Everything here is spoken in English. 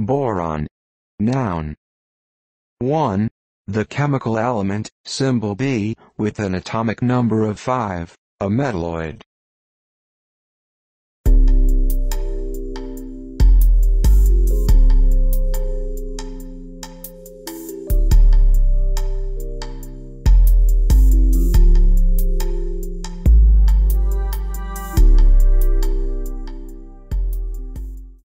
Boron. Noun. 1. The chemical element, symbol B, with an atomic number of 5, a metalloid.